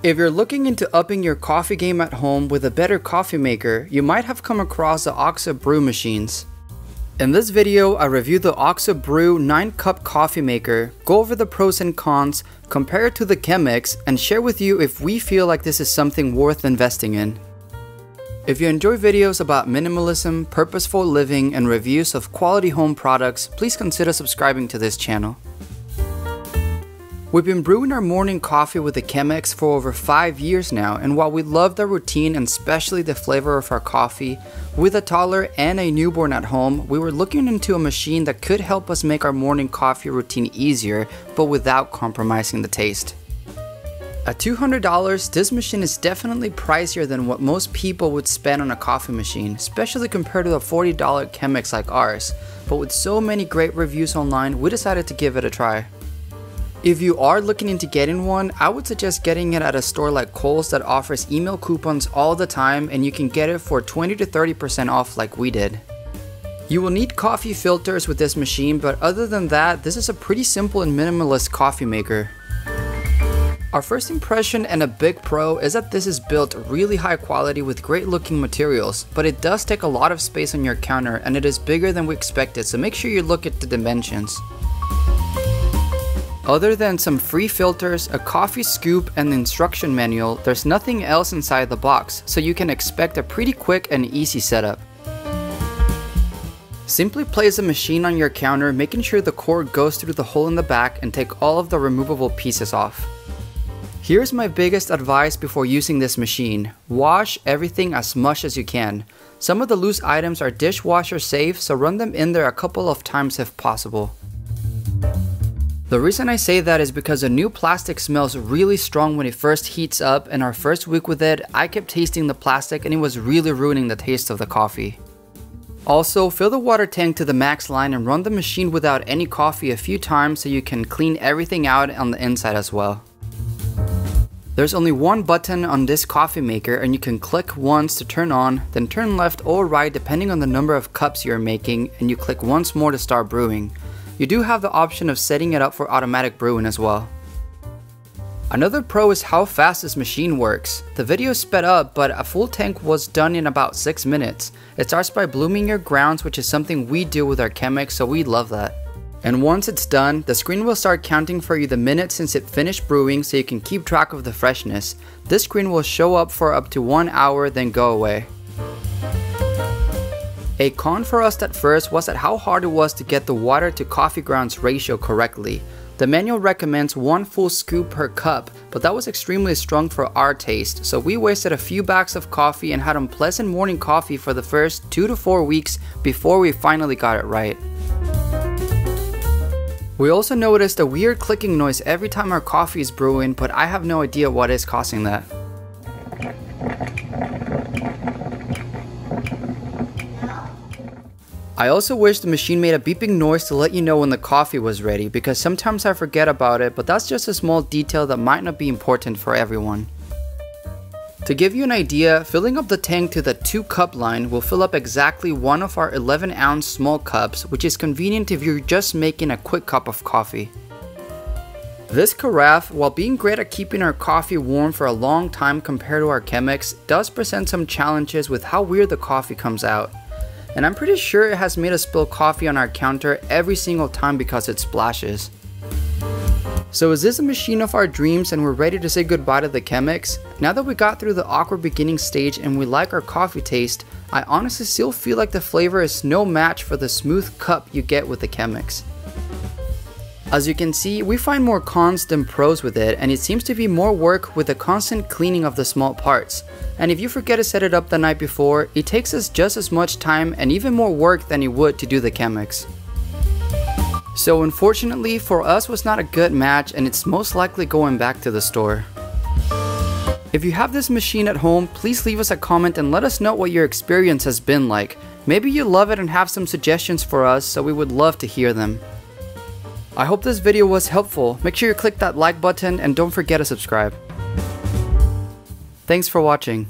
If you're looking into upping your coffee game at home with a better coffee maker, you might have come across the OXO brew machines. In this video, I review the OXO Brew 9 cup coffee maker, go over the pros and cons, compare it to the Chemex, and share with you if we feel like this is something worth investing in. If you enjoy videos about minimalism, purposeful living, and reviews of quality home products, please consider subscribing to this channel. We've been brewing our morning coffee with the Chemex for over 5 years now, and while we love the routine and especially the flavor of our coffee, with a toddler and a newborn at home, we were looking into a machine that could help us make our morning coffee routine easier, but without compromising the taste. At $200, this machine is definitely pricier than what most people would spend on a coffee machine, especially compared to a $40 Chemex like ours, but with so many great reviews online, we decided to give it a try. If you are looking into getting one, I would suggest getting it at a store like Kohl's that offers email coupons all the time and you can get it for 20 to 30% off like we did. You will need coffee filters with this machine, but other than that, this is a pretty simple and minimalist coffee maker. Our first impression and a big pro is that this is built really high quality with great looking materials, but it does take a lot of space on your counter and it is bigger than we expected, so make sure you look at the dimensions. Other than some free filters, a coffee scoop, and instruction manual, there's nothing else inside the box, so you can expect a pretty quick and easy setup. Simply place the machine on your counter, making sure the cord goes through the hole in the back and take all of the removable pieces off. Here's my biggest advice before using this machine. Wash everything as much as you can. Some of the loose items are dishwasher safe, so run them in there a couple of times if possible. The reason I say that is because the new plastic smells really strong when it first heats up and our first week with it, I kept tasting the plastic and it was really ruining the taste of the coffee. Also, fill the water tank to the max line and run the machine without any coffee a few times so you can clean everything out on the inside as well. There's only one button on this coffee maker and you can click once to turn on, then turn left or right depending on the number of cups you're making and you click once more to start brewing. You do have the option of setting it up for automatic brewing as well. Another pro is how fast this machine works. The video sped up, but a full tank was done in about 6 minutes. It starts by blooming your grounds, which is something we do with our Chemex, so we love that. And once it's done, the screen will start counting for you the minutes since it finished brewing so you can keep track of the freshness. This screen will show up for up to 1 hour then go away. A con for us at first was at how hard it was to get the water to coffee grounds ratio correctly. The manual recommends one full scoop per cup, but that was extremely strong for our taste, so we wasted a few bags of coffee and had unpleasant morning coffee for the first 2 to 4 weeks before we finally got it right. We also noticed a weird clicking noise every time our coffee is brewing, but I have no idea what is causing that. I also wish the machine made a beeping noise to let you know when the coffee was ready because sometimes I forget about it but that's just a small detail that might not be important for everyone. To give you an idea, filling up the tank to the 2 cup line will fill up exactly one of our 11 ounce small cups which is convenient if you're just making a quick cup of coffee. This carafe, while being great at keeping our coffee warm for a long time compared to our Chemex, does present some challenges with how weird the coffee comes out and I'm pretty sure it has made us spill coffee on our counter every single time because it splashes. So is this a machine of our dreams and we're ready to say goodbye to the Chemex? Now that we got through the awkward beginning stage and we like our coffee taste, I honestly still feel like the flavor is no match for the smooth cup you get with the Chemex. As you can see, we find more cons than pros with it and it seems to be more work with the constant cleaning of the small parts. And if you forget to set it up the night before, it takes us just as much time and even more work than it would to do the Chemex. So unfortunately for us was not a good match and it's most likely going back to the store. If you have this machine at home, please leave us a comment and let us know what your experience has been like. Maybe you love it and have some suggestions for us so we would love to hear them. I hope this video was helpful. Make sure you click that like button and don't forget to subscribe. Thanks for watching.